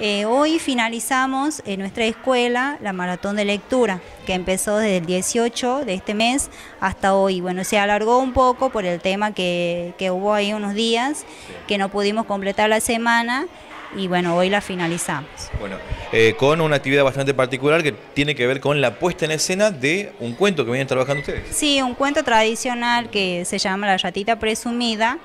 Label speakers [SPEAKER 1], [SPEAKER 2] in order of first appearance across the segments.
[SPEAKER 1] Eh, hoy finalizamos en nuestra escuela la maratón de lectura, que empezó desde el 18 de este mes hasta hoy. Bueno, se alargó un poco por el tema que, que hubo ahí unos días, que no pudimos completar la semana y bueno, hoy la finalizamos.
[SPEAKER 2] Bueno, eh, con una actividad bastante particular que tiene que ver con la puesta en escena de un cuento que vienen trabajando ustedes.
[SPEAKER 1] Sí, un cuento tradicional que se llama La ratita presumida.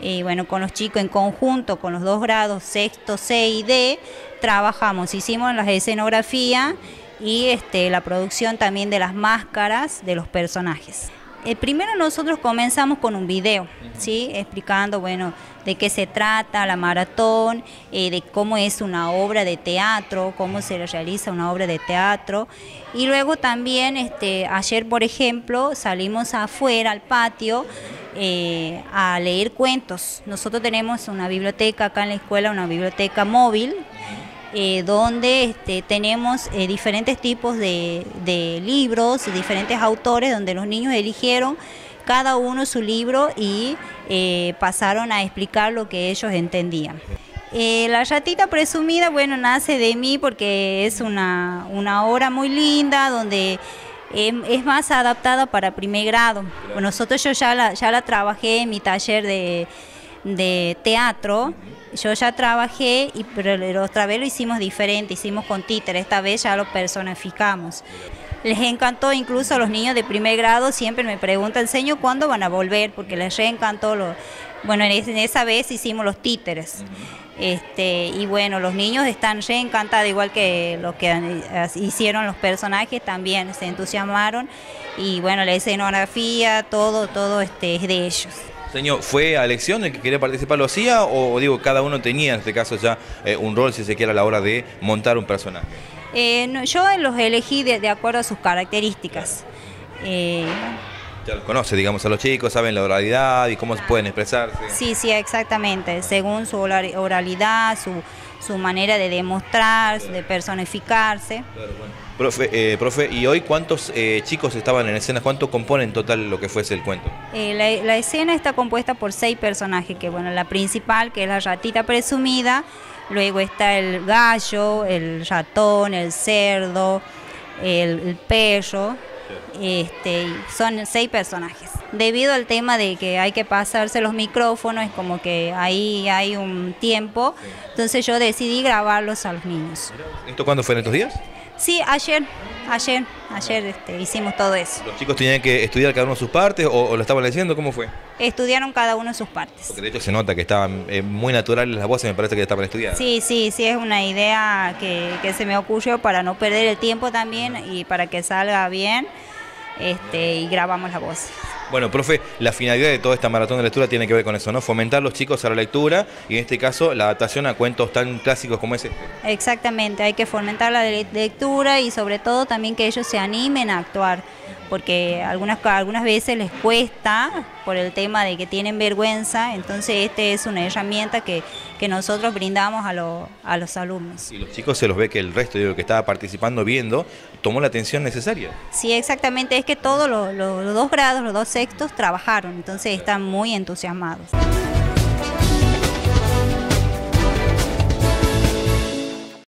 [SPEAKER 1] Y bueno, con los chicos en conjunto, con los dos grados, sexto, C y D, trabajamos, hicimos las escenografías y este, la producción también de las máscaras de los personajes. Eh, primero nosotros comenzamos con un video, ¿sí? explicando bueno, de qué se trata la maratón, eh, de cómo es una obra de teatro, cómo se realiza una obra de teatro. Y luego también, este, ayer por ejemplo, salimos afuera al patio eh, a leer cuentos. Nosotros tenemos una biblioteca acá en la escuela, una biblioteca móvil, eh, donde este, tenemos eh, diferentes tipos de, libros, diferentes autores, donde los niños eligieron cada uno su libro y pasaron a explicar lo que ellos entendían. la ratita presumida, bueno, nace de mí porque es una, obra muy linda donde es más adaptada para primer grado. nosotros yo ya la, ya la trabajé en mi taller de, de teatro. Yo ya trabajé, y, pero otra vez lo hicimos diferente, hicimos con títeres, esta vez ya lo personificamos. Les encantó, incluso a los niños de primer grado siempre me preguntan, señor, ¿cuándo van a volver? Porque les reencantó. Lo, bueno, en esa vez hicimos los títeres. Este, y bueno, los niños están reencantados, igual que lo que hicieron los personajes, también se entusiasmaron. Y bueno, la escenografía, todo, todo este, es de ellos.
[SPEAKER 2] Señor, ¿fue a elección el que quería participar lo hacía o digo, cada uno tenía en este caso ya eh, un rol, si se quiere, a la hora de montar un personaje?
[SPEAKER 1] Eh, yo los elegí de, acuerdo a sus características.
[SPEAKER 2] Eh, ya los conoce, digamos, a los chicos, saben la oralidad y cómo pueden expresarse.
[SPEAKER 1] Sí, sí, exactamente, según su oralidad, su, su manera de demostrar, de personificarse.
[SPEAKER 2] Profe, eh, profe, ¿y hoy cuántos eh, chicos estaban en escena? ¿Cuánto compone en total lo que fuese el cuento?
[SPEAKER 1] Eh, la, escena está compuesta por seis personajes, que bueno, la principal, que es la ratita presumida, luego está el gallo, el ratón, el cerdo, el, perro, este, son seis personajes. Debido al tema de que hay que pasarse los micrófonos, es como que ahí hay un tiempo, entonces yo decidí grabarlos a los niños.
[SPEAKER 2] ¿Esto cuándo fue en estos días?
[SPEAKER 1] Sí, ayer, ayer, ayer este, hicimos todo eso.
[SPEAKER 2] ¿Los chicos tenían que estudiar cada uno sus partes o, lo estaban leyendo? ¿Cómo fue?
[SPEAKER 1] Estudiaron cada uno sus partes.
[SPEAKER 2] Porque de hecho se nota que estaban eh, muy naturales las voces, me parece que estaban estudiando.
[SPEAKER 1] Sí, sí, sí, es una idea que, que se me ocurrió para no perder el tiempo también y para que salga bien este, y grabamos la voz.
[SPEAKER 2] Bueno, profe, la finalidad de toda esta maratón de lectura tiene que ver con eso, ¿no? Fomentar los chicos a la lectura y en este caso la adaptación a cuentos tan clásicos como ese.
[SPEAKER 1] Exactamente, hay que fomentar la lectura y sobre todo también que ellos se animen a actuar, porque algunas, algunas veces les cuesta por el tema de que tienen vergüenza, entonces este es una herramienta que, nosotros brindamos a, a los alumnos.
[SPEAKER 2] Y los chicos se los ve que el resto de lo que estaba participando viendo tomó la atención necesaria.
[SPEAKER 1] Sí, exactamente, es que todos los, los dos grados, los dos sextos trabajaron, entonces están muy entusiasmados.